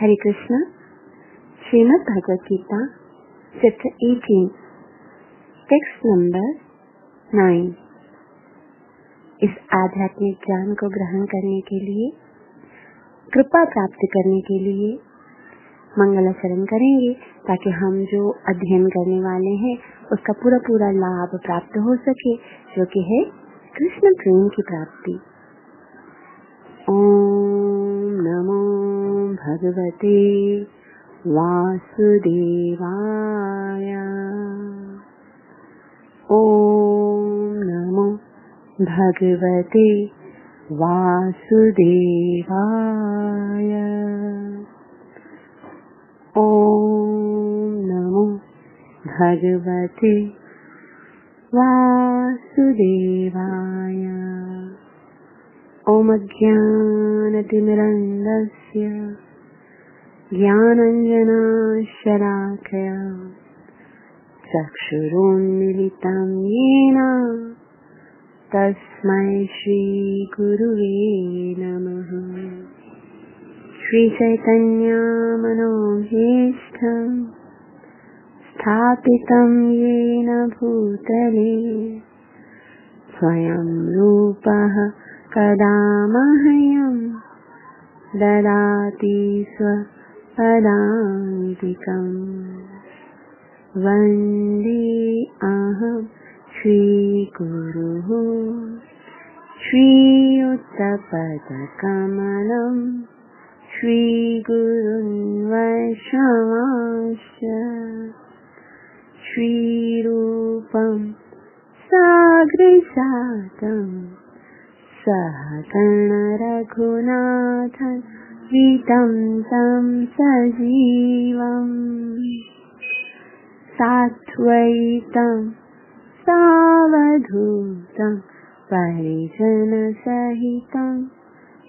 हरे Krishna Shrimad Bhagavad Gita, chapter 18 text number 9 इस आध्यात्मिक ज्ञान को ग्रहण करने के लिए, कृपा प्राप्त करने के लिए मंगलाचरण करेंगे, ताकि हम जो अध्ययन करने वाले हैं, उसका पूरा पूरा लाभ प्राप्त हो सके, जो कि है कृष्ण प्रेम की प्राप्ति। भगवते वासुदेवाय। ॐ नमो भगवते वासुदेवाय। ॐ नमो भगवते वासुदेवाय। ओमज्ञानतिमिरन्दस्य ज्ञानञ्जनाशलाकया। चक्षुरोन्मिलितं येन। तस्मै श्रीगुरुवे नमः। श्रीचैतन्यामनोभीष्टम् स्थापितं येन भूतले। स्वयं रूपः कदा मह्यं ददाति वन्दे अहं श्रीगुरुः। श्रीयुक्तपदकमलम् श्रीगुरुन् वैष्णवांश्च श्रीरूपं साग्रजातम् सहगणरघुनाथन् तं सजीवम् सात्वैतं सावधूतं परिजनसहितं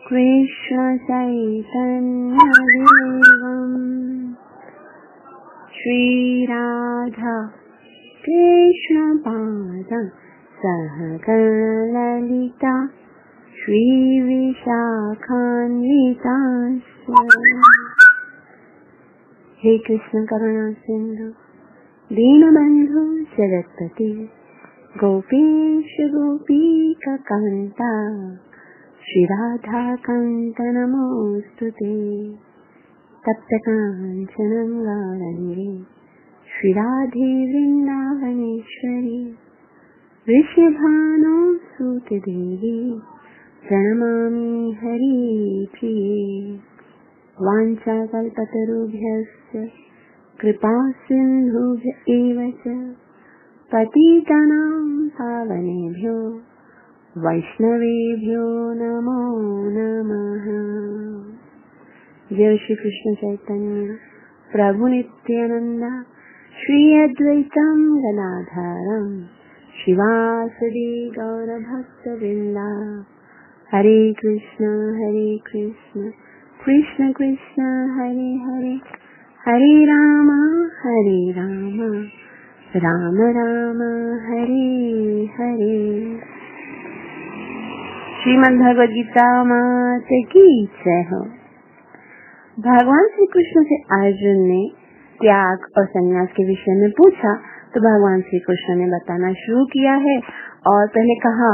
कृष्णचैतन्यदेवम्। श्रीराधा कृष्णपादं सहगणललिता श्रीविशाखान्विताश्च हे कृष्ण करुणा सिन्धु दीनबन्धु जगत्पति गोपीश गोपीककान्ता श्रीराधाकान्त नमोऽस्तु ते। तप्तकाञ्चनं गारङ्गे श्रीराधे वृन्दावनेश्वरी ऋषिभानो सूतदेवी प्रणमामि हरिप्रिये वाञ्छाकल्पतरुभ्यश्च कृपा सिन्धुभ्य एव च पतितानां पावनेभ्यो वैष्णवेभ्यो नमो नमः। जय श्री कृष्ण चैतन्य प्रभु नित्यानंद श्री अद्वैतम गदाधारम शिवासदि गौरभक्तवृंदा हरे कृष्ण हरे कृष्ण कृष्ण कृष्ण हरे हरे हरे राम हरे राम राम राम हरे हरे श्रीमद भगवद गीता मात की जय हो भगवान श्री कृष्ण से अर्जुन ने त्याग और संन्यास के विषय में पूछा तो भगवान श्री कृष्ण ने बताना शुरू किया है और पहले कहा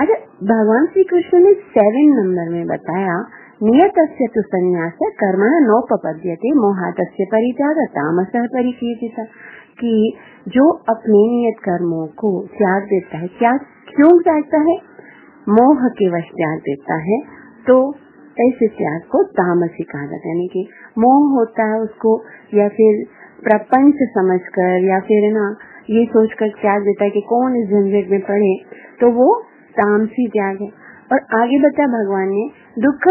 अरे भगवान श्री कृष्ण ने सेवन नंबर में बताया नियत तो संन्यास कर्म नोपद्यते मोहात परित्याग, तामस परिकीर्तिता कि जो अपने नियत कर्मों को त्याग देता है क्या क्यों त्यागता है? मोह के वश त्याग देता है तो ऐसे त्याग को तामसी कहा जाता है यानी कि। मोह होता है उसको, या फिर प्रपंच समझकर, या फिर ना, ये सोचकर त्याग देता है कि कौन इस झंझट में पड़े तो वो त्याग। है और आगे बता भगवान ने दुख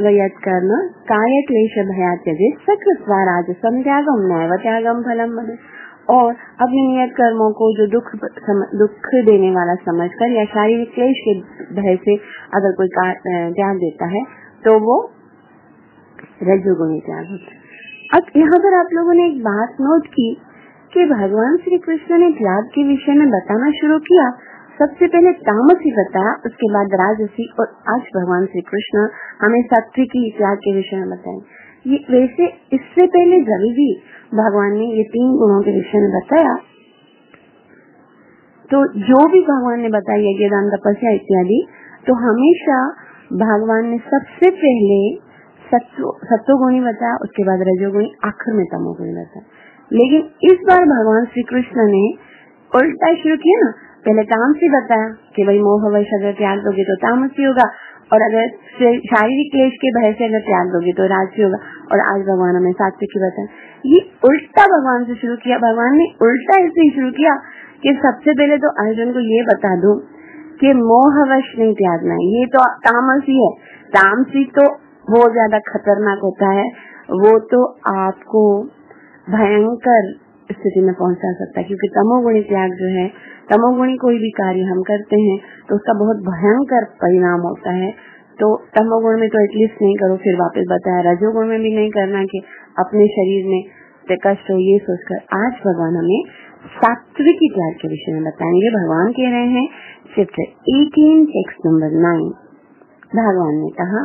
वयत कर्म काय क्लेश भया त्यजे राजसम त्यागम नैव त्यागम फलम और अपने नियत कर्मों को जो दुख सम, दुख देने वाला समझकर या शारीरिक क्लेश के भय से अगर कोई त्याग देता है तो वो रजोगुणी त्याग होता है। अब यहाँ पर आप लोगों ने एक बात नोट की कि भगवान श्री कृष्ण ने त्याग के विषय में बताना शुरू किया सबसे पहले तामसी बताया उसके बाद राजसी और आज भगवान श्री कृष्ण हमें सात्विकी त्याग के विषय में बताए। ये वैसे इससे पहले जब भी भगवान ने ये तीन गुणों के विषय में बताया तो जो भी भगवान ने बताया, यज्ञ, दान, तपस्या इत्यादि तो हमेशा भगवान ने सबसे पहले सत्वगुणी बताया, उसके बाद रजोगुणी, आखिर में तमोगुणी बताया। लेकिन इस बार भगवान श्री कृष्ण ने उल्टा शुरू किया ना पहले काम से बताया कि भाई मोह वैश अगर त्याग दोगे तो तामसी होगा और अगर शारीरिक क्लेश के भय से अगर त्याग दोगे तो राजसी होगा। और आज भगवान हमें सात्विक की बताया ये उल्टा भगवान से शुरू किया। भगवान ने उल्टा इसलिए शुरू किया कि सबसे पहले तो अर्जुन को ये बता दो कि मोहवश नहीं त्यागना ये तो तामसी है। तामसी तो बहुत ज़्यादा खतरनाक होता है। वो तो आपको भयंकर स्थिति में पहुँचा सकता है। क्योंकि तमोगुणी त्याग जो है तमोगुणी कोई भी कार्य हम करते हैं तो उसका बहुत भयंकर परिणाम होता है। तो तमोगुण में तो एटलीस्ट नहीं करो, फिर वापस बताया, रजोगुण में भी नहीं करना कि अपने शरीर में कष्ट हो, ये सोचकर। आज भगवान हमें सात्विक त्याग के विषय में बताएँगे। भगवान कह रहे हैं चैप्टर 18 टेक्स्ट नंबर 9 भगवान ने कहा,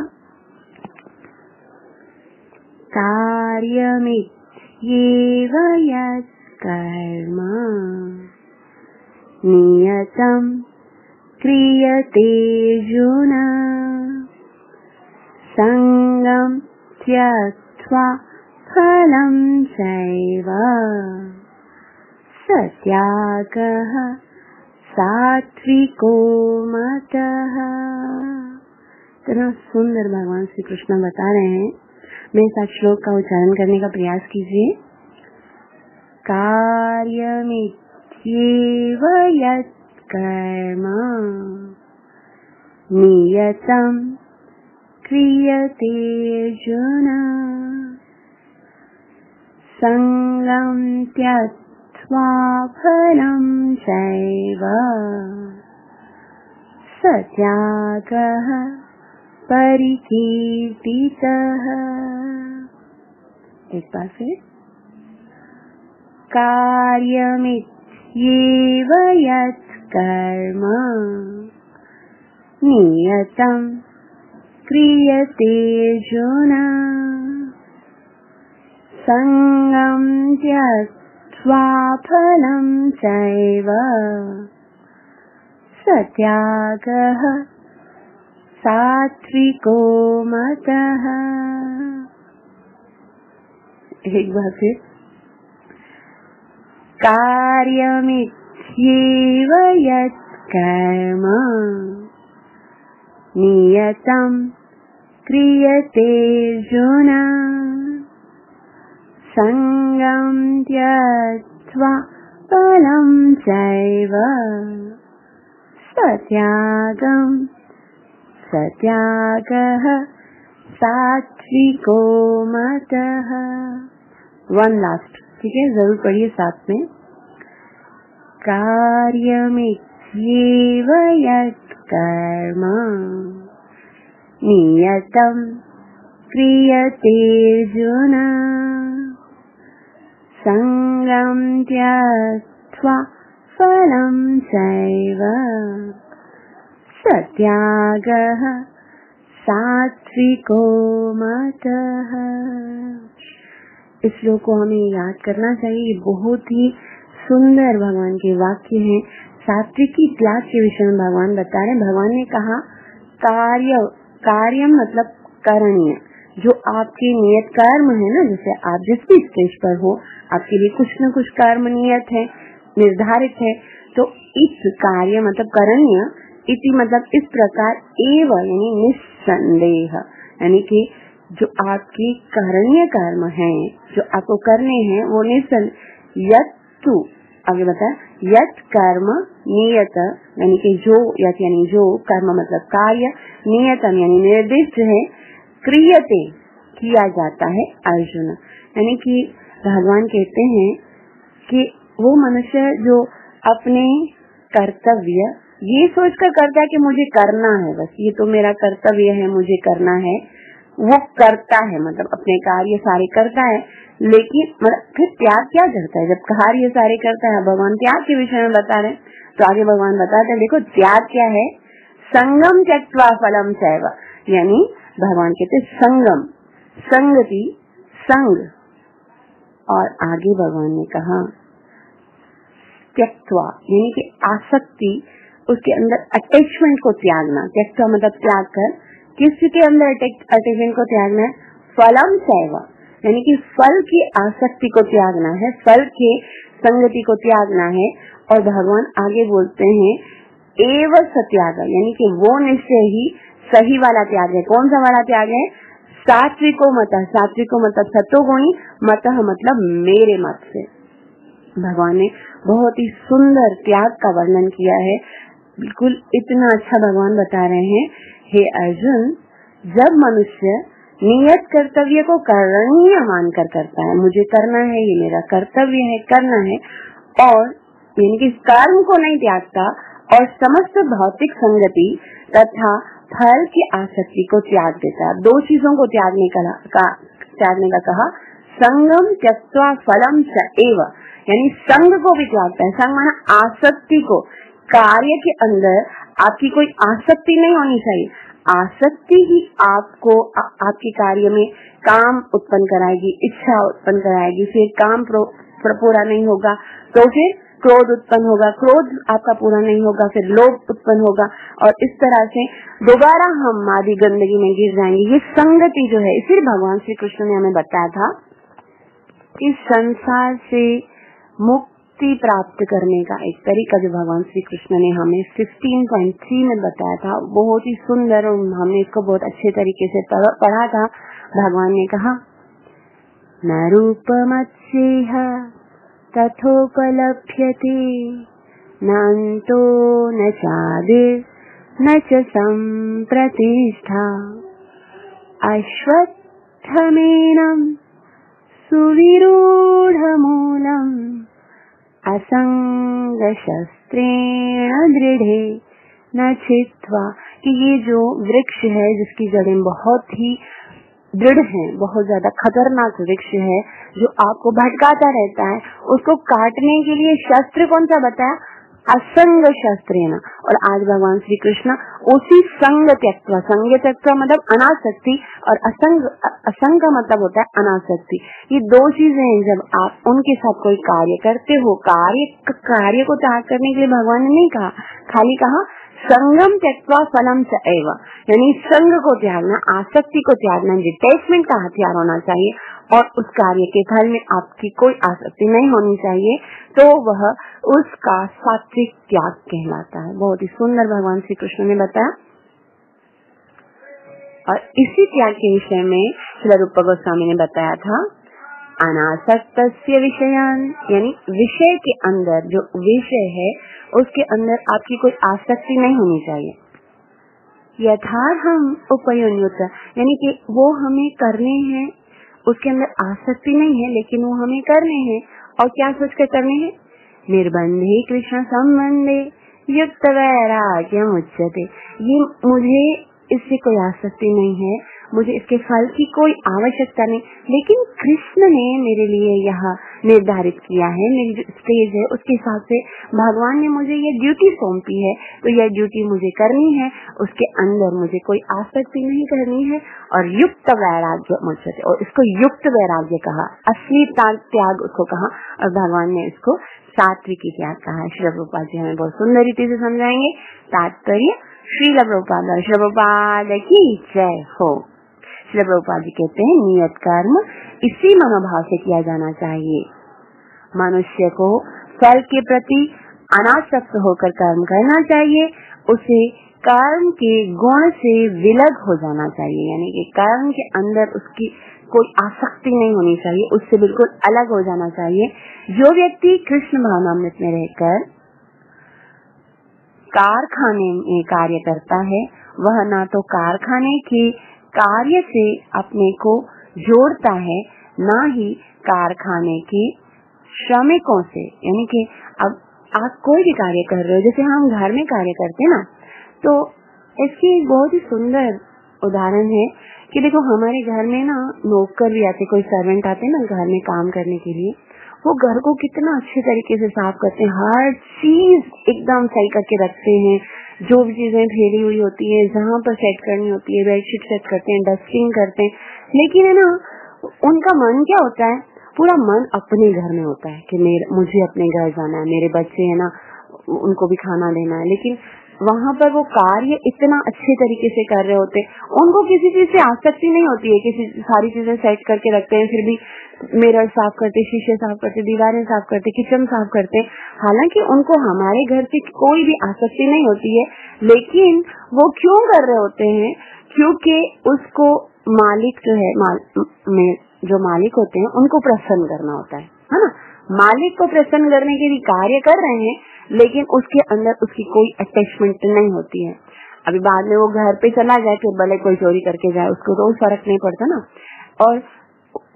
कार्यमित्येव यत्कर्म। नियतं क्रियतेऽर्जुन सङ्गं त्यक्त्वा फलं चैव। सत्यागः सात्विको मतः। सुंदर भगवान श्री कृष्ण बता रहे हैं। मेरे साथ श्लोक का उच्चारण करने का प्रयास कीजिए। कार्यमित्येव यत्कर्म नियतं क्रियते अर्जुन सङ्गं त्यक्त्वा फलं चैव एक बार फिर। कार्यमित्येव यत्कर्म नियतं क्रियते अर्जुन सङ्गं त्यक्त्वा फलं चैव। सत्यागः सात्विको मतः। एक बार फिर। कार्यमित्येव यत्कर्म। नियतं क्रियते अर्जुन सङ्गं त्यक्त्वा फलं चैव। सत्यागम् सत्यागः सात्विको मतः। वन लास्ट ठीक है, ज़रूर पढ़िए साथ में। कार्यमित्येव यत्कर्म नियतं क्रियते अर्जुन सङ्गं त्यक्त्वा फलं चैव सत्यागः सात्विको मतः। इस श्लोक को हमें याद करना चाहिए। ये बहुत ही सुंदर भगवान के वाक्य हैं। सात्विकी त्याग के विषय में भगवान बता रहे भगवान ने कहा, कार्य कार्य मतलब करणीय। जो आपके नियत कर्म है ना, जैसे आप जिस भी स्टेज पर हो, आपके लिए कुछ न कुछ कर्म नियत है, निर्धारित है तो इस कार्य मतलब करणीय, इति मतलब इस प्रकार एवं, यानी निस्संदेह। यानी कि जो आपकी करणीय कर्म है, जो आपको करने हैं, वो निस्संद यत्तु आगे बता यत कर्म नियत, यानी कि जो, यत यानी जो, कर्म मतलब कार्य, नियतम यानी निर्दिष्ट है, क्रियते, किया जाता है अर्जुन। यानी कि भगवान कहते हैं कि वो मनुष्य जो अपने कर्तव्य, ये सोचकर करता है कि मुझे करना है बस, ये तो मेरा कर्तव्य है, मुझे करना है। वो करता है मतलब अपने कार्य सारे करता है, लेकिन मतलब फिर त्याग क्या करता है? जब कार्य सारे करता है, भगवान त्याग के विषय में बता रहे तो आगे भगवान बताते हैं, देखो त्याग क्या है? संगम त्यक्वा फलम चैव यानी भगवान कहते संगम, संगति, संग। और आगे भगवान ने कहा त्यक्वा यानी कि आसक्ति, उसके अंदर अटैचमेंट को त्यागना। त्यक्वा मतलब त्याग कर किसके अंदर अटैचमेंट को त्यागना है? फलम सेवा यानी कि फल की आसक्ति को त्यागना है, फल के संगति को त्यागना है। और भगवान आगे बोलते हैं, एव सत्याग। यानी कि वो निश्चय ही सही वाला त्याग है। कौन सा वाला त्याग है? सात्विको मत। सात्विको मतलब सतोगुणी मत मतलब मेरे मत से। भगवान ने बहुत ही सुंदर त्याग का वर्णन किया है। बिल्कुल इतना अच्छा भगवान बता रहे हैं हे अर्जुन जब मनुष्य नियत कर्तव्य को करणीय मानकर करता है मुझे करना है ये मेरा कर्तव्य है करना है और यानी कर्म को नहीं त्यागता और समस्त भौतिक संगति तथा फल की आसक्ति को त्याग देता दो चीज़ों को त्यागने का, त्यागने का कहा संगम त्यक्वा फलम एव। यानी संग को भी त्यागता है। संग माना आसक्ति को कार्य के अंदर आपकी कोई आसक्ति नहीं होनी चाहिए। आसक्ति ही आपको आपके कार्य में काम उत्पन्न कराएगी, इच्छा उत्पन्न कराएगी, फिर काम पूरा नहीं होगा तो फिर क्रोध उत्पन्न होगा, क्रोध आपका पूरा नहीं होगा, फिर लोभ उत्पन्न होगा, और इस तरह से दोबारा हम मादी गंदगी में गिर जाएँगे। ये संगति जो है इसी भगवान श्री कृष्ण ने हमें बताया था कि संसार से मुक्त मुक्ति प्राप्त करने का एक तरीका जो भगवान श्री कृष्ण ने हमें 15.3 में बताया था, बहुत ही सुंदर और हमने इसको बहुत अच्छे तरीके से पढ़ा था। भगवान ने कहा, न रूप रूपमत्सेह तथोपलभ्यते, नान्तो न चादिर् न च अश्वत्थमेनम् सुविरूढमूलम् असंग शस्त्रेण दृढ़े न छित्वा कि ये जो वृक्ष है जिसकी जड़ें बहुत ही दृढ़ है, बहुत ज़्यादा खतरनाक वृक्ष है, जो आपको भटकाता रहता है, उसको काटने के लिए शस्त्र कौन सा बताया? असंग शस्त्र और आज भगवान श्री कृष्ण उसी संग त्यक्व संग त्यक्व मतलब अनासक्ति और असंग असंग का मतलब होता है अनासक्ति। ये दो चीज़ें हैं, जब आप उनके साथ कोई कार्य करते हो, कार्य कार्य को त्याग करने के लिए भगवान ने नहीं कहा, खाली कहा, संगम त्यक्वा फलम च यानी संग को त्यागना, आसक्ति को त्यागना डिटेचमेंट का हथियार होना चाहिए। और उस कार्य के फल में आपकी कोई आसक्ति नहीं होनी चाहिए तो वह उसका सात्विक त्याग कहलाता है। बहुत ही सुंदर भगवान श्री कृष्ण ने बताया। और इसी त्याग के विषय में श्री रूप गोस्वामी ने बताया था अनासक्त विषयान, यानी विषय के अंदर जो विषय है, उसके अंदर आपकी कोई आसक्ति नहीं होनी चाहिए। यथार्थ हम उपयुक्त यानी कि वो हमें करने हैं उसके अंदर आसक्ति नहीं है, लेकिन वो हमें करने हैं। और क्या सोच कर करने हैं? निर्बंधे कृष्ण संबंधे, युक्त वैराग्य मुझे ये मुझे इससे कोई आसक्ति नहीं है। मुझे इसके फल की कोई आवश्यकता नहीं। लेकिन कृष्ण ने मेरे लिए यह निर्धारित किया है, मेरी जो स्टेज है, उसके हिसाब से भगवान ने मुझे यह ड्यूटी सौंपी है। तो यह ड्यूटी मुझे करनी है, उसके अंदर मुझे कोई आसक्ति नहीं करनी है और युक्त वैराग्य मुझसे और इसको युक्त वैराग्य कहा। असली त्याग उसको कहा और भगवान ने इसको सात्विक त्याग कहा। श्री प्रभुपाद जी हमें बहुत सुंदर रीति से समझाएँगे। तात्पर्य, श्री प्रभुपाद श्री प्रभुपाद की जय हो। श्री प्रभुपाद जी कहते हैं, नियत कर्म इसी मनोभाव से किया जाना चाहिए। मनुष्य को फल के प्रति अनासक्त होकर कर्म करना चाहिए, उसे कर्म के गुण से विलग हो जाना चाहिए। यानी कि कर्म के अंदर उसकी कोई आसक्ति नहीं होनी चाहिए, उससे बिल्कुल अलग हो जाना चाहिए। जो व्यक्ति कृष्ण भावनामृत में रहकर कारखाने में कार्य करता है, वह ना तो कारखाने की कार्य से अपने को जोड़ता है, ना ही कारखाने के श्रमिकों से। यानी कि अब आप कोई भी कार्य कर रहे हो, जैसे हम घर में कार्य करते हैं ना तो इसकी एक बहुत ही सुंदर उदाहरण है कि देखो हमारे घर में ना नौकर भी आते, कोई सर्वेंट आते ना घर में काम करने के लिए, वो घर को कितना अच्छे तरीके से साफ़ करते हैं, हर चीज़ एकदम सही करके रखते हैं जो भी चीज़ें फेरी हुई होती है, जहाँ पर सेट करनी होती है बेडशीट सेट करते हैं डस्टिंग करते हैं, लेकिन है ना, उनका मन क्या होता है? पूरा मन अपने घर में होता है कि मेरे, मुझे अपने घर जाना है, मेरे बच्चे है ना, उनको भी खाना देना है, लेकिन वहाँ पर वो कार्य इतना अच्छे तरीके से कर रहे होते उनको किसी चीज़ से आसक्ति नहीं होती है किसी सारी चीज़ें सेट करके रखते हैं फिर भी मिरर साफ़ करते शीशे साफ़ करते दीवारें साफ़ करते किचन साफ़ करते। हालाँकि उनको हमारे घर से कोई भी आसक्ति नहीं होती है लेकिन वो क्यों कर रहे होते हैं? क्योंकि उसको मालिक जो है माल, में जो मालिक होते हैं उनको प्रसन्न करना होता है है ना? मालिक को प्रसन्न करने के लिए कार्य कर रहे हैं लेकिन उसके अंदर उसकी कोई अटैचमेंट नहीं होती है। अभी बाद में वो घर पे चला जाए, फिर भले कोई चोरी करके जाए, उसको तो फ़र्क नहीं पड़ता ना। और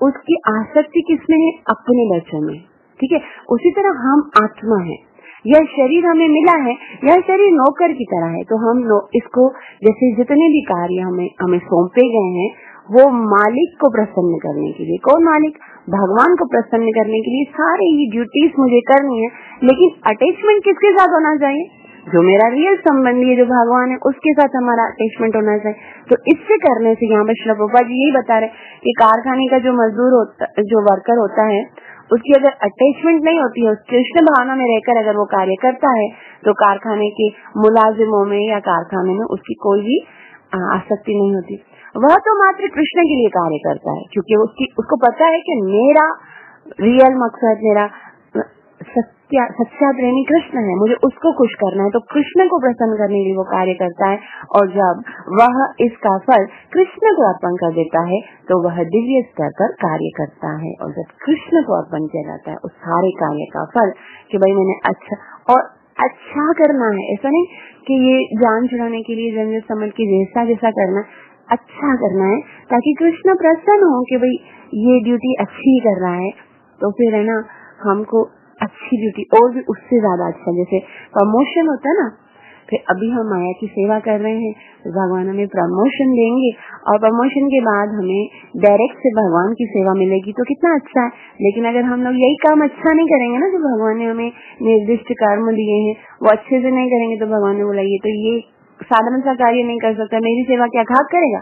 उसकी आसक्ति किसमें है? अपने बच्चों में। ठीक है? उसी तरह हम आत्मा है। यह शरीर हमें मिला है, यह शरीर नौकर की तरह है। तो हम इसको जैसे जितने भी कार्य हमें हमें सौंपे गए हैं वो मालिक को प्रसन्न करने के लिए। कौन मालिक? भगवान को प्रसन्न करने के लिए सारे ही ड्यूटीज़ मुझे करनी है, लेकिन अटैचमेंट किसके साथ होना चाहिए? जो मेरा रियल संबंधी है, जो भगवान है, उसके साथ हमारा अटैचमेंट होना चाहिए। तो इससे करने से यहाँ पर श्लोपा जी यही बता रहे कि कारखाने का जो मजदूर होता, जो वर्कर होता है, उसकी अगर अटैचमेंट नहीं होती है उस कृष्ण भावना में रहकर अगर वो कार्य करता है तो कारखाने के मुलाजिमों में या कारखाने में उसकी कोई भी आसक्ति नहीं होती। वह तो मात्र कृष्ण के लिए कार्य करता है, क्योंकि उसकी, उसको पता है कि मेरा रियल मकसद, मेरा सच्चा प्रेमी कृष्ण है, मुझे उसको खुश करना है तो कृष्ण को प्रसन्न करने के लिए वो कार्य करता है, और जब वह इसका फल कृष्ण को अर्पण कर देता है तो वह दिव्य स्तर पर कार्य करता है, और जब कृष्ण को अर्पण किया जाता है, उस सारे कार्य का फल कि भाई मैंने अच्छा और अच्छा करना है, ऐसा नहीं कि ये जान छुड़ाने के लिए जन समझ के जैसा जैसा करना अच्छा करना है, ताकि कृष्ण प्रसन्न हो कि भाई, ये ड्यूटी अच्छी कर रहा है। तो फिर है ना, हमको अच्छी ड्यूटी और भी उससे ज़्यादा अच्छा जैसे प्रमोशन होता है ना फिर अभी हम माया की सेवा कर रहे हैं तो भगवान हमें प्रमोशन देंगे, और प्रमोशन के बाद हमें डायरेक्ट से भगवान की सेवा मिलेगी तो कितना अच्छा है। लेकिन अगर हम लोग यही काम अच्छा नहीं करेंगे ना जो भगवान ने हमें निर्दिष्ट कर्म दिए हैं, वो अच्छे से नहीं करेंगे तो भगवान ने बोला, ये तो ये साधारण सा कार्य नहीं कर सकता, मेरी सेवा क्या खाक करेगा?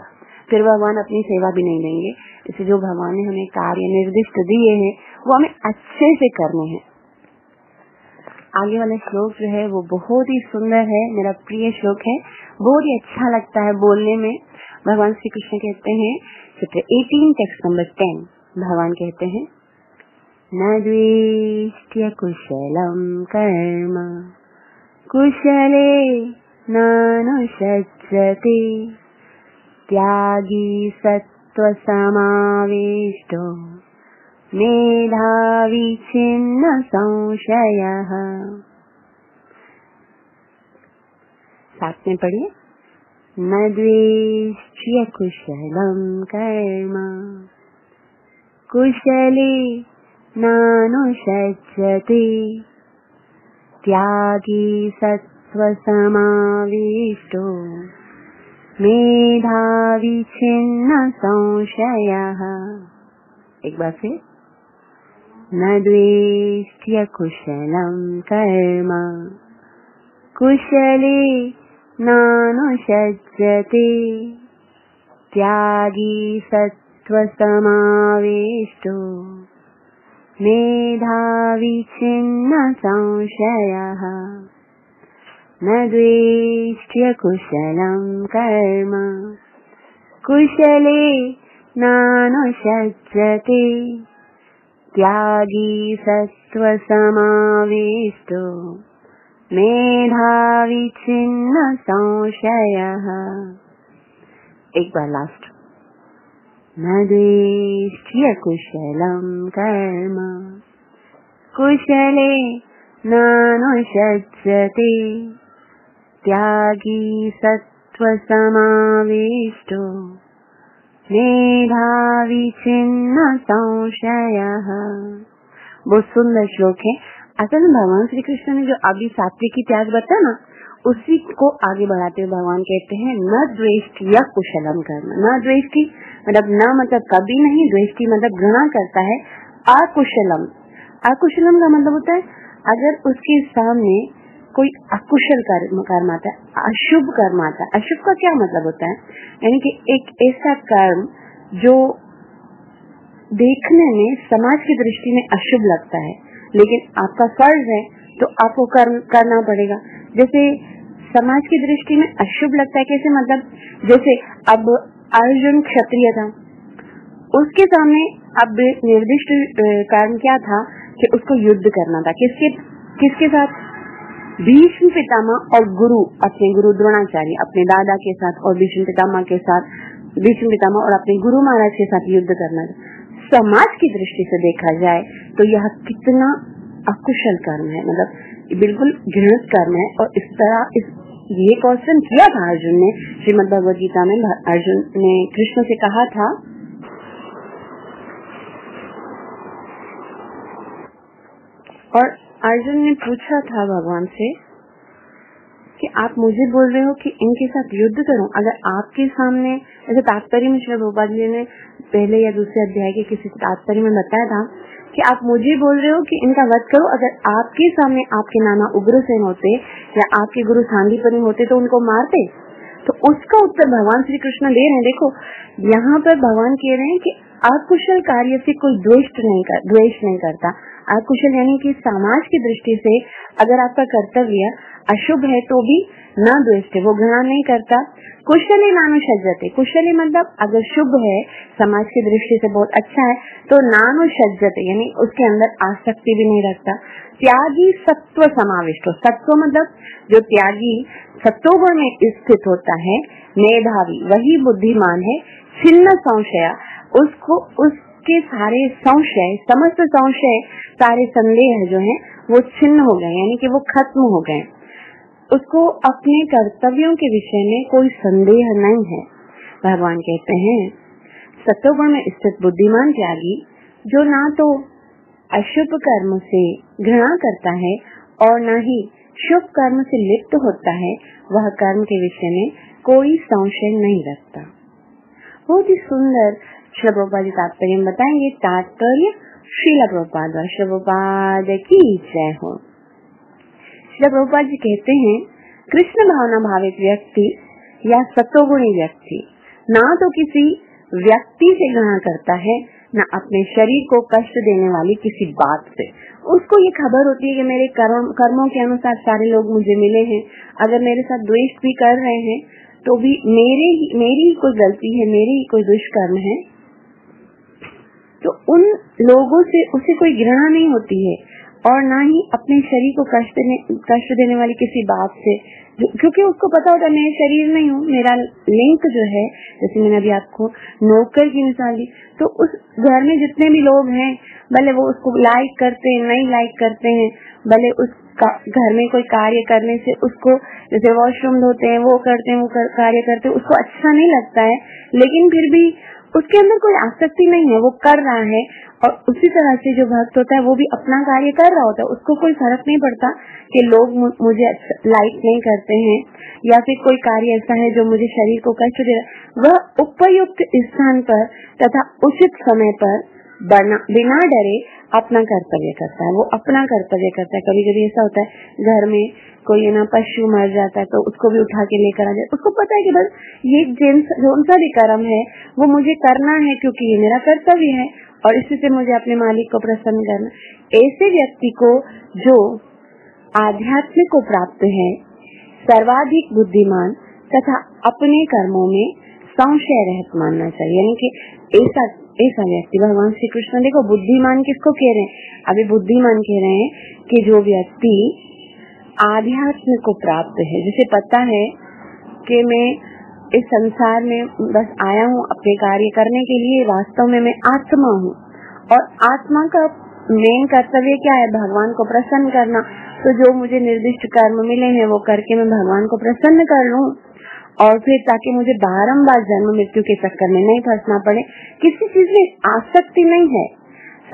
फिर भगवान अपनी सेवा भी नहीं देंगे। इसे जो भगवान ने हमें कार्य निर्दिष्ट दिए हैं, वो हमें अच्छे से करने हैं। आगे वाला श्लोक जो है, वो बहुत ही सुंदर है, मेरा प्रिय श्लोक है। बहुत ही अच्छा लगता है बोलने में। भगवान श्री कृष्ण कहते हैं चित्र 18 टेक्स्ट नंबर 10 भगवान कहते हैं, न कुशलम कर्म। कुशले नानुषज्जते त्यागी सत्त्वसमाविष्टो। मेधावी छिन्न संशयः। साथ में पढ़िए। न द्वेष्य कुशलम् कर्म। कुशले नानुषज्जते त्यागी सत् स्वसमाविष्टो। मेधावी छिन्न संशयः। एक बार फिर। न द्वेष्ट्य कुशलम् कर्म। कुशले नानुषज्जते त्यागी सत्त्वसमाविष्टो। मेधावी छिन्न संशयः। न द्वेष्ट्य कुशलम् कर्म। कुशले नानुषज्जते त्यागी सत्त्वसमाविष्टो। मेधावी छिन्न संशयः। एक बार लास्ट न द्वेष्ट्य कुशलम् कर्म। कुशले नानुषज्जते त्यागी सत्त्वसमाविष्टो। मेधावी छिन्न संशयः। बहुत सुंदर श्लोक है। असल में भगवान श्री कृष्ण ने जो अभी सात्विक की त्याग बताया ना, उसी को आगे बढ़ाते हुए भगवान कहते हैं, न द्वेष्टि या कुशलम कर्म। न द्वेष्टि मतलब न मतलब कभी नहीं, द्वेष्टि मतलब घृणा करता है। अकुशलम। अकुशलम का मतलब होता है, अगर उसके सामने कोई अकुशल कर्म कर्म आता है अशुभ कर्म आता है। अशुभ का क्या मतलब होता है? यानी कि एक ऐसा कर्म जो देखने में समाज की दृष्टि में अशुभ लगता है लेकिन आपका फ़र्ज़ है तो आपको कर, करना पड़ेगा। जैसे समाज की दृष्टि में अशुभ लगता है कैसे मतलब? जैसे अब अर्जुन क्षत्रिय था। उसके सामने अब निर्दिष्ट कारण क्या था कि उसको युद्ध करना था। किसके किसके साथ? भीष्म पितामह और गुरु, अपने गुरु द्रोणाचार्य, अपने दादा के साथ और भीष्म पितामह के साथ भीष्म पितामह और अपने गुरु महाराज के साथ युद्ध करना। समाज की दृष्टि से देखा जाए तो यह कितना अकुशल कर्म है। मतलब बिल्कुल घृणित कर्म है और इस तरह इस, ये क्वेश्चन किया था अर्जुन ने, श्रीमद भगवद गीता में अर्जुन ने कृष्ण से कहा था, और अर्जुन ने पूछा था भगवान से कि आप मुझे बोल रहे हो कि इनके साथ युद्ध करूँ? अगर आपके सामने ऐसे तात्पर्य में श्री गोपाल जी ने पहले या दूसरे अध्याय के किसी तात्पर्य में बताया था कि आप मुझे बोल रहे हो कि इनका वध करो। अगर आपके सामने आपके नाना उग्रसेन होते या आपके गुरु सांदीपनी होते तो उनको मारते? तो उसका उत्तर भगवान श्री कृष्ण दे रहे हैं। देखो, यहाँ पर भगवान कह रहे हैं कि अकुशल कार्य से कोई द्वेष नहीं कर, द्वेष नहीं करता। अकुशल यानी कि समाज की दृष्टि से अगर आपका कर्तव्य अशुभ है तो भी न द्वेष वो घृणा नहीं करता। कुशली नानु सज्जते कुशली मतलब अगर शुभ है, समाज की दृष्टि से बहुत अच्छा है तो नानु सज्जते यानी उसके अंदर आसक्ति भी नहीं रखता। त्यागी सत्व समाविष्ट हो। सत्व मतलब जो त्यागी सत्वगुण में स्थित होता है, मेधावी, वही बुद्धिमान है, छिन्न संशया उसको, उसके सारे संशय, समस्त संशय, सारे संदेह जो हैं, वो छिन्न हो गए, यानी कि वो खत्म हो गए। उसको अपने कर्तव्यों के विषय में कोई संदेह नहीं है। भगवान कहते हैं सत्योगुण में स्थित बुद्धिमान त्यागी, जो ना तो अशुभ कर्म से घृणा करता है और न ही शुभ कर्म से लिप्त होता है, वह कर्म के विषय में कोई संशय नहीं रखता। बहुत ही सुंदर श्री जी तात्पर्य बताएँगे, तात्पर्य श्रीला प्रभुपाद श्री की जय हो। श्री प्रभुपाद जी कहते हैं, कृष्ण भावना भावित व्यक्ति या सतोगुणी व्यक्ति, ना तो किसी व्यक्ति से ग्रहण करता है, न अपने शरीर को कष्ट देने वाली किसी बात से। उसको ये खबर होती है कि मेरे कर्म, कर्मों के अनुसार सारे लोग मुझे मिले हैं। अगर मेरे साथ द्वेष भी कर रहे हैं तो भी मेरे ही, मेरी ही कोई गलती है, मेरी ही कोई दुष्कर्म है। तो उन लोगों से उसे कोई घृणा नहीं होती है और ना ही अपने शरीर को कष्ट देने कष्ट देने वाली किसी बात से। क्योंकि उसको पता होता है मैं शरीर नहीं हूँ मेरा लिंक जो है जैसे मैंने अभी आपको नौकर की मिसाल दी तो उस घर में जितने भी लोग हैं भले वो उसको लाइक करते हैं नहीं लाइक करते हैं भले उस घर में कोई कार्य करने से उसको जैसे वॉशरूम धोते हैं वो करते हैं वो कर, कार्य करते हैं उसको अच्छा नहीं लगता है लेकिन फिर भी उसके अंदर कोई आसक्ति नहीं है, वो कर रहा है और उसी तरह से जो भक्त होता है, वो भी अपना कार्य कर रहा होता है। उसको कोई फ़र्क नहीं पड़ता कि लोग मुझे लाइक नहीं करते हैं या फिर कोई कार्य ऐसा है जो मुझे शरीर को कष्ट दे रहा है। वह उपयुक्त स्थान पर तथा उचित समय पर बिना डरे अपना कर्तव्य करता है। वो अपना कर्तव्य करता है। कभी कभी ऐसा होता है, घर में कोई ना, पशु मर जाता है तो उसको भी उठा के लेकर आ जाए। उसको पता है कि बस ये जोन सा भी कर्म है, वो मुझे करना है क्योंकि ये मेरा कर्तव्य है और इसी से मुझे अपने मालिक को प्रसन्न करना। ऐसे व्यक्ति को जो आध्यात्मिक को प्राप्त है, सर्वाधिक बुद्धिमान तथा अपने कर्मों में संशय रहत मानना चाहिए। यानी कि ऐसा ऐसा व्यक्ति भगवान श्री कृष्ण देखो बुद्धिमान किसको कह रहे हैं? अभी बुद्धिमान कह रहे हैं कि जो व्यक्ति आध्यात्म को प्राप्त है। जिसे पता है कि मैं इस संसार में बस आया हूँ अपने कार्य करने के लिए, वास्तव में मैं आत्मा हूँ। और आत्मा का मेन कर्तव्य क्या है? भगवान को प्रसन्न करना। तो जो मुझे निर्दिष्ट कर्म मिले हैं, वो करके मैं भगवान को प्रसन्न कर लूँ। और फिर ताकि मुझे बारंबार जन्म मृत्यु के चक्कर में नहीं फंसना पड़े। किसी चीज़ में आसक्ति नहीं है।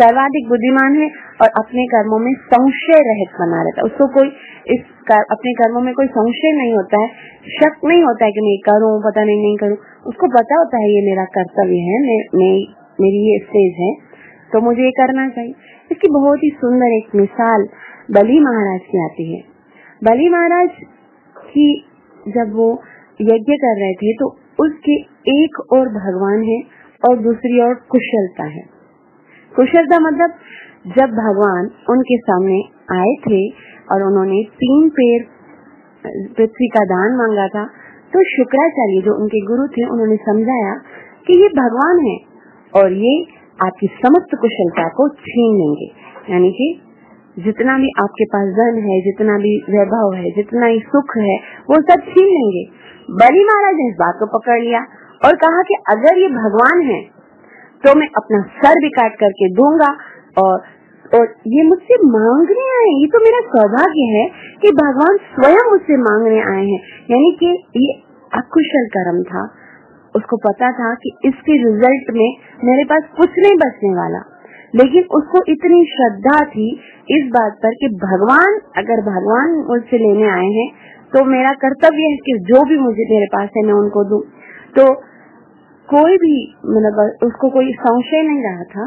सर्वाधिक बुद्धिमान है और अपने कर्मों में संशय रहित बना रहता है। उसको कोई इस कर, अपने कर्मों में कोई संशय नहीं होता है। शक नहीं होता है कि मैं करूँ पता नहीं नहीं करूँ। उसको पता होता है ये मेरा कर्तव्य है मैं, मैं मेरी ये स्टेज है तो मुझे ये करना चाहिए। इसकी बहुत ही सुंदर एक मिसाल बली महाराज की आती है। बली महाराज की जब वो यज्ञ कर रहे थे तो उसके एक और भगवान है और दूसरी ओर कुशलता है। कुशलता मतलब जब भगवान उनके सामने आए थे और उन्होंने तीन पेड़, पृथ्वी का दान मांगा था तो शुक्राचार्य जो उनके गुरु थे, उन्होंने समझाया कि ये भगवान है और ये आपकी समस्त कुशलता को छीन लेंगे। यानी कि जितना भी आपके पास धन है, जितना भी वैभव है, जितना ही सुख है, वो सब छीन लेंगे। बलि महाराज ने इस बात को पकड़ लिया और कहा कि अगर ये भगवान है तो मैं अपना सर भी काट करके दूँगा और और ये मुझसे मांगने आए ये तो मेरा सौभाग्य है कि भगवान स्वयं मुझसे मांगने आए हैं। यानी कि ये अकुशल कर्म था। उसको पता था कि इसके रिज़ल्ट में मेरे पास कुछ नहीं बचने वाला। लेकिन उसको इतनी श्रद्धा थी इस बात पर कि भगवान, अगर भगवान मुझसे लेने आए हैं तो मेरा कर्तव्य है कि जो भी मुझे मेरे पास है, मैं उनको दू। तो कोई भी मतलब उसको कोई संशय नहीं रहा था।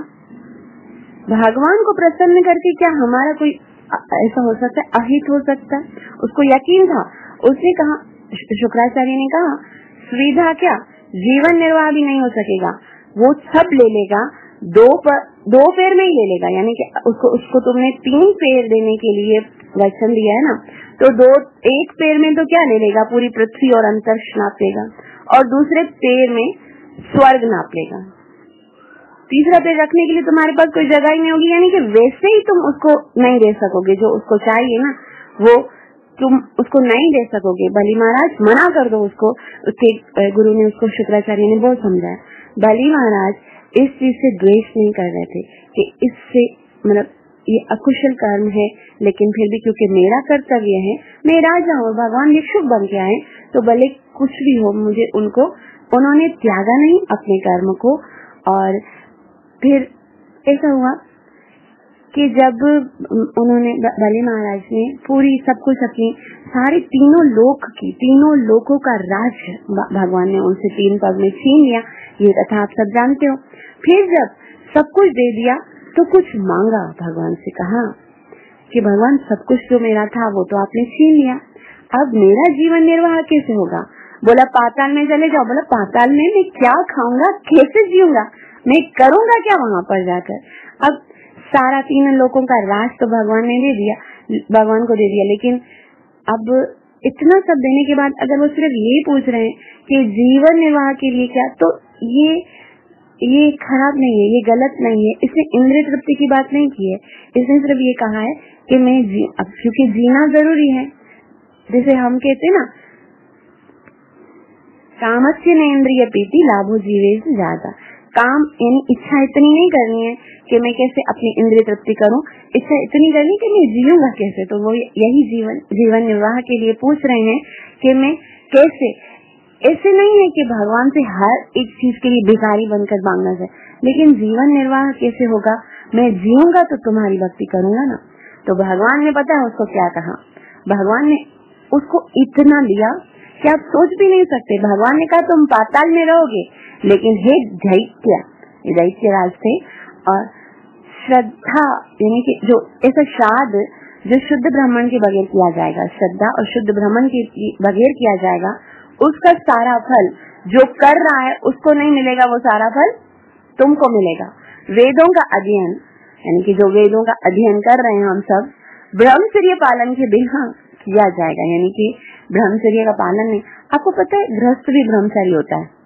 भगवान को प्रसन्न करके क्या हमारा कोई ऐसा हो सकता है? अहित हो सकता है? उसको यकीन था? उसने कहा शुक्राचार्य ने कहा, सुविधा क्या? जीवन निर्वाह भी नहीं हो सकेगा। वो सब ले लेगा दो पर, दो पेड़ में ही ले लेगा, यानी कि उसको उसको तुमने तीन पेड़ देने के लिए वचन दिया है ना तो दो, एक पेड़ में तो क्या ले लेगा, पूरी पृथ्वी और अंतरिक्ष नाप लेगा, और दूसरे पेड़ में स्वर्ग नाप लेगा। तीसरा पेड़ रखने के लिए तुम्हारे पास कोई जगह ही नहीं होगी, यानी कि वैसे ही तुम उसको नहीं दे सकोगे, जो उसको चाहिए ना, वो तुम उसको नहीं दे सकोगे। बलि महाराज, मना कर दो उसको, उसके गुरु ने उसको, शुक्राचार्य ने बहुत समझाया। बलि महाराज इस चीज़ से द्वेष नहीं कर रहे थे कि इससे मतलब ये अकुशल कर्म है, लेकिन फिर भी क्योंकि मेरा कर्तव्य है, मैं राजा हूँ भगवान भिक्षुक बन के आए तो भले कुछ भी हो, मुझे उनको, उन्होंने त्यागा नहीं अपने कर्म को, और फिर ऐसा हुआ कि जब उन्होंने बलि महाराज ने पूरी सब कुछ अपनी, सारी तीनों लोक की, तीनों लोकों का राज भगवान ने उनसे तीन पग में छीन लिया। ये कथा आप सब जानते हो। फिर जब सब कुछ दे दिया तो कुछ मांगा भगवान से कहा कि भगवान सब कुछ जो मेरा था, वो तो आपने छीन लिया। अब मेरा जीवन निर्वाह कैसे होगा? बोला, पाताल में चले जाओ। बोला, पाताल में मैं क्या खाऊँगा? कैसे जीऊँगा? मैं करूँगा क्या वहाँ पर जाकर? अब सारा तीन लोगों का राज तो भगवान ने दे दिया, भगवान को दे दिया। लेकिन अब इतना सब देने के बाद अगर वो सिर्फ़ ये पूछ रहे हैं कि जीवन निर्वाह के लिए क्या तो ये ये खराब नहीं है, ये गलत नहीं है। इसने इंद्रिय तृप्ति की बात नहीं की है। इसने सिर्फ़ ये कहा है कि मैं जी, अब क्योंकि जीना ज़रूरी है। जैसे हम कहते ना कामस्य ने इंद्रिय पीती लाभो जीवे ज़्यादा। काम यानी इच्छा इतनी नहीं करनी है कि मैं कैसे अपनी इंद्रिय तृप्ति करूँ? इससे इतनी करनी कि मैं जीऊँगा कैसे? तो वो यही जीवन जीवन निर्वाह के लिए पूछ रहे हैं कि मैं कैसे? ऐसे नहीं है कि भगवान से हर एक चीज़ के लिए भिखारी बनकर मांगना जाए लेकिन जीवन निर्वाह कैसे होगा? मैं जीऊँगा तो तुम्हारी भक्ति करूँगा ना? तो भगवान ने पता है उसको क्या कहा? भगवान ने उसको इतना दिया कि आप सोच भी नहीं सकते। भगवान ने कहा, तुम पाताल में रहोगे। लेकिन हे दैत्य दैत्य राज थे और श्रद्धा, यानी कि जो, ऐसा श्राद्ध जो शुद्ध ब्राह्मण के बगैर किया जाएगा, श्रद्धा और शुद्ध ब्राह्मण के बगैर किया जाएगा, उसका सारा फल जो कर रहा है, उसको नहीं मिलेगा वो सारा फल तुमको मिलेगा। वेदों का अध्ययन, यानी कि जो वेदों का अध्ययन कर रहे हैं हम सब, ब्रह्मचर्य पालन के बिना किया जाएगा। यानी कि ब्रह्मचर्य का पालन नहीं, आपको पता है, गृहस्थ भी ब्रह्मचारी होता है।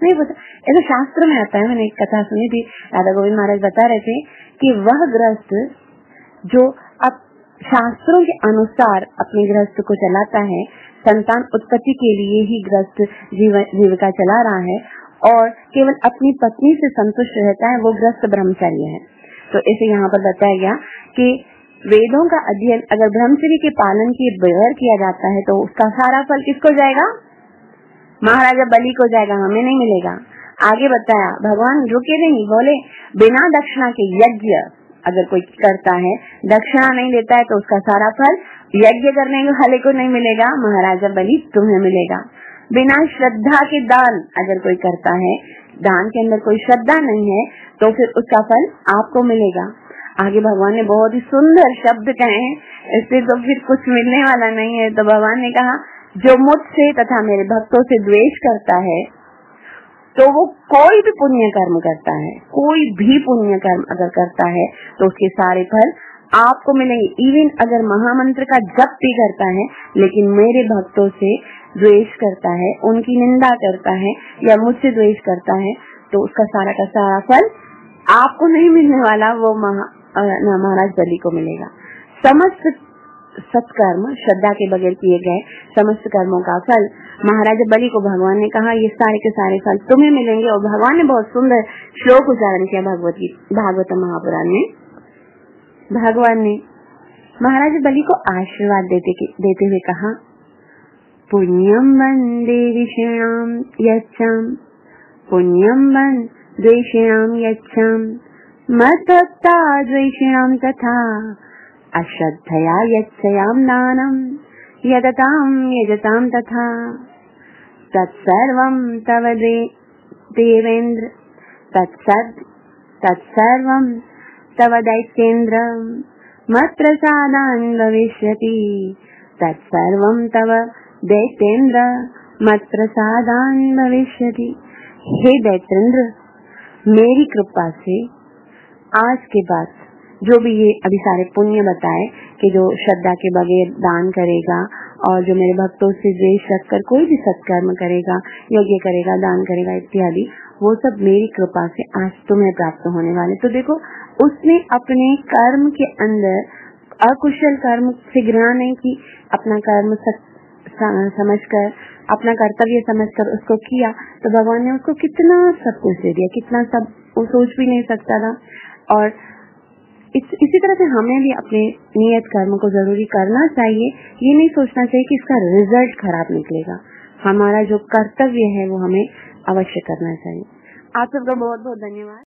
नहीं पता ऐसा शास्त्र में आता है, मैंने एक कथा सुनी थी, राधा गोविंद महाराज बता रहे थे कि वह ग्रस्त जो अब शास्त्रों के अनुसार अपने ग्रस्त को चलाता है, संतान उत्पत्ति के लिए ही ग्रस्त जीविका चला रहा है और केवल अपनी पत्नी से संतुष्ट रहता है, वो ग्रस्त ब्रह्मचर्य है। तो इसे यहाँ पर बताया गया कि वेदों का अध्ययन अगर ब्रह्मचर्य के पालन के बगैर किया जाता है तो उसका सारा फल किसको जाएगा? महाराजा बलि को जाएगा हमें नहीं मिलेगा। आगे बताया, भगवान रुके नहीं, बोले, बिना दक्षिणा के यज्ञ, अगर कोई करता है, दक्षिणा नहीं देता है तो उसका सारा फल यज्ञ करने वाले को नहीं मिलेगा, महाराजा बलि तुम्हें मिलेगा। बिना श्रद्धा के दान अगर कोई करता है, दान के अंदर कोई श्रद्धा नहीं है तो फिर उसका फल आपको मिलेगा। आगे भगवान ने बहुत ही सुंदर शब्द कहे हैं, इससे तो फिर कुछ मिलने वाला नहीं है तो भगवान ने कहा जो मुझसे तथा मेरे भक्तों से द्वेष करता है तो वो कोई भी पुण्य कर्म करता है। कोई भी पुण्य कर्म अगर करता है तो उसके सारे फल आपको मिलेंगे। इवन अगर महामंत्र का जप भी करता है, लेकिन मेरे भक्तों से द्वेष करता है, उनकी निंदा करता है, या मुझसे द्वेष करता है तो उसका सारा का सारा फल आपको नहीं मिलने वाला, वो महा महाराज बलि को मिलेगा। समस्त सत्कर्म श्रद्धा के बगैर किए गए समस्त कर्मों का फल। महाराजा बलि को भगवान ने कहा, ये सारे के सारे फल तुम्हें मिलेंगे और भगवान ने बहुत सुंदर श्लोक उच्चारण किया भगवत भागवत महापुराण में। भगवान ने महाराज बलि को आशीर्वाद देते देते हुए कहा, पुण्यम वंदे विषयाम यच्चम पुण्यम वन द्वेषिणाम यच्छम मत द्वेषिणाम तथा अश्रद्धया यच्छयाम दानम यदताम यजताम तथा। तत्सर्वं तव भविष्यति तत्सर्वं तव दैत्येन्द्र मत्प्रसादान् भविष्यति। हे दैत्येन्द्र मेरी कृपा से आज के बाद जो भी ये अभी सारे पुण्य बताए कि जो श्रद्धा के बगैर दान करेगा और जो मेरे भक्तों से द्वेष रखकर कोई भी सत्कर्म करेगा, यज्ञ करेगा, दान करेगा इत्यादि, वो सब मेरी कृपा से आज तुम्हें प्राप्त होने वाले। तो देखो, उसने अपने कर्म के अंदर अकुशल कर्म से घृणा नहीं की, अपना कर्म समझ कर अपना कर्तव्य समझ कर उसको किया तो भगवान ने उसको कितना सब कुछ दे दिया, कितना सब वो सोच भी नहीं सकता था। और इस, इसी तरह से हमें भी अपने नियत कर्म को ज़रूरी करना चाहिए। ये नहीं सोचना चाहिए कि इसका रिज़ल्ट खराब निकलेगा। हमारा जो कर्तव्य है वो हमें अवश्य करना चाहिए। आप सबका बहुत बहुत धन्यवाद।